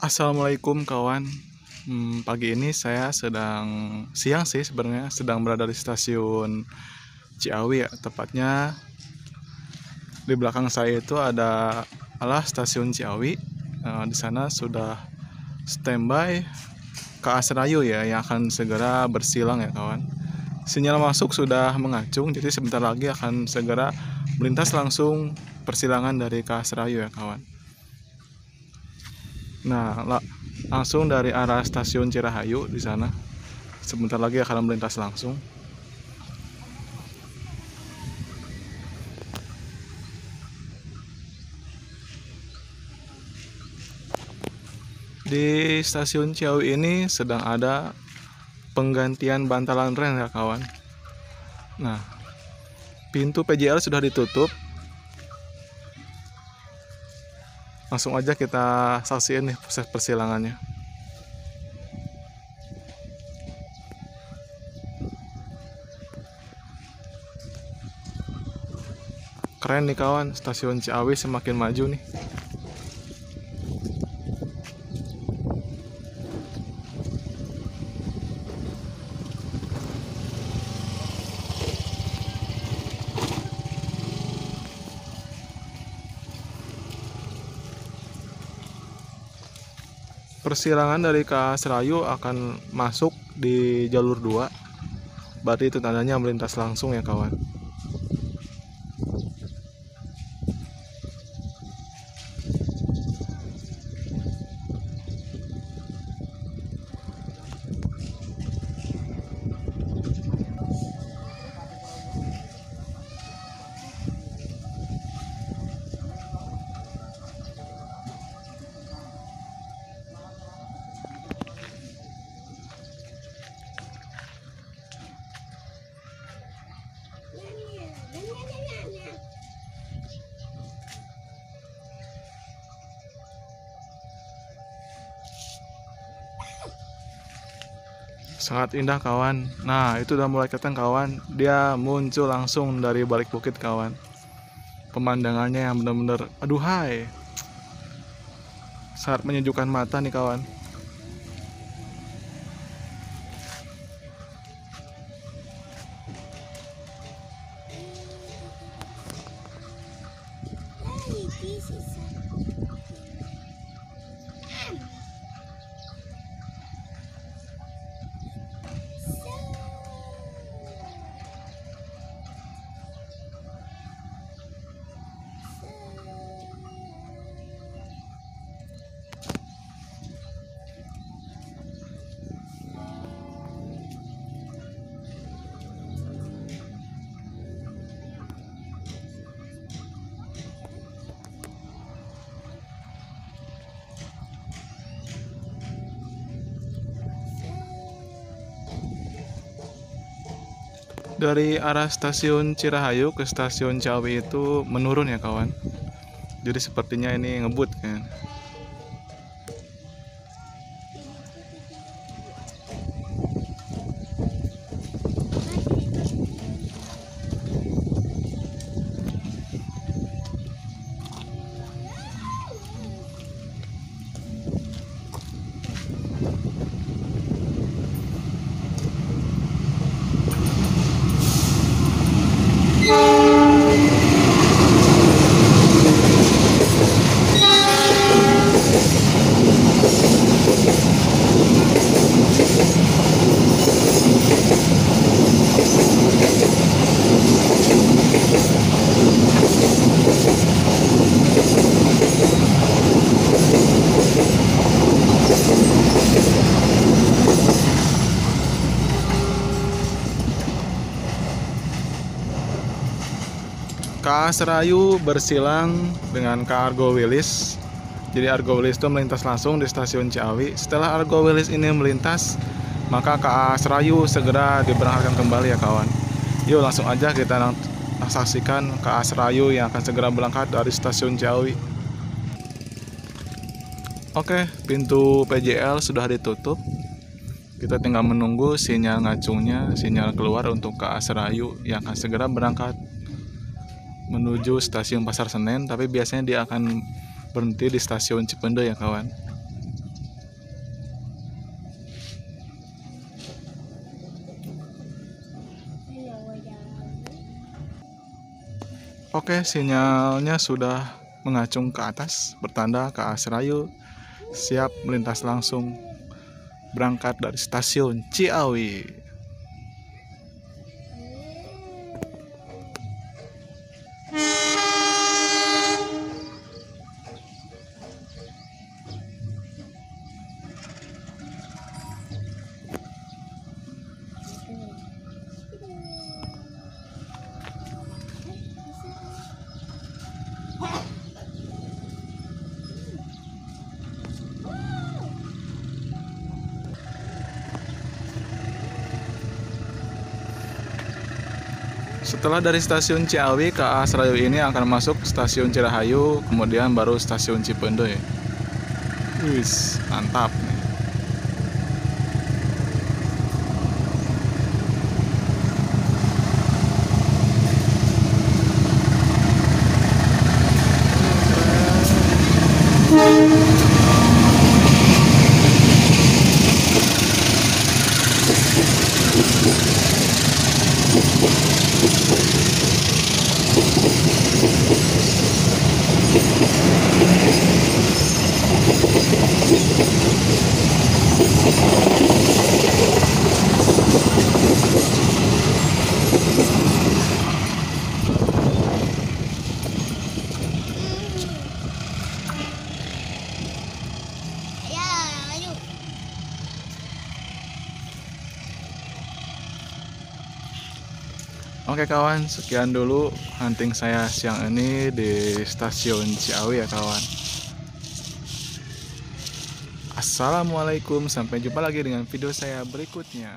Assalamualaikum kawan. Hmm, pagi ini saya sedang siang sih sebenarnya sedang berada di stasiun Ciawi ya tepatnya di belakang saya itu ada alah stasiun Ciawi. Nah, di sana sudah standby KA Serayu ya yang akan segera bersilang ya kawan. Sinyal masuk sudah mengacung jadi sebentar lagi akan segera melintas langsung persilangan dari KA Serayu ya kawan. Nah, la langsung dari arah stasiun Cirahayu di sana. Sebentar lagi akan melintas langsung. Di stasiun Ciawi ini sedang ada penggantian bantalan rel ya kawan. Nah, pintu PJL sudah ditutup. Langsung aja kita saksiin nih proses persilangannya. Keren nih kawan, stasiun Ciawi semakin maju nih. Persilangan dari KA Serayu akan masuk di jalur 2 berarti itu tandanya melintas langsung ya kawan sangat indah kawan. Nah itu udah mulai kelihatan kawan. Dia muncul langsung dari balik bukit kawan. Pemandangannya yang benar-benar aduhai. Sangat menyejukkan mata nih kawan dari arah stasiun Cirahayu ke stasiun Ciawi itu menurun ya kawan. Jadi sepertinya ini ngebut kan KA Serayu bersilang dengan KA Argo Wilis. Jadi Argo Wilis itu melintas langsung di stasiun Ciawi. Setelah Argo Wilis ini melintas, maka KA Serayu segera diberangkatkan kembali ya kawan. Yuk langsung aja kita saksikan KA Serayu yang akan segera berangkat dari stasiun Ciawi. Oke, pintu PJL sudah ditutup. Kita tinggal menunggu sinyal ngacungnya, sinyal keluar untuk KA Serayu yang akan segera berangkat menuju stasiun Pasar Senen tapi biasanya dia akan berhenti di stasiun Cipendo ya kawan. Oke sinyalnya sudah mengacung ke atas bertanda ke Asrayu siap melintas langsung berangkat dari stasiun Ciawi Setelah dari stasiun Ciawi ke Asrayu ini akan masuk stasiun Cirahayu, kemudian baru stasiun Cipendo ya. Wis, mantap. Oke kawan, sekian dulu hunting saya siang ini di stasiun Ciawi ya kawan. Assalamualaikum, sampai jumpa lagi dengan video saya berikutnya.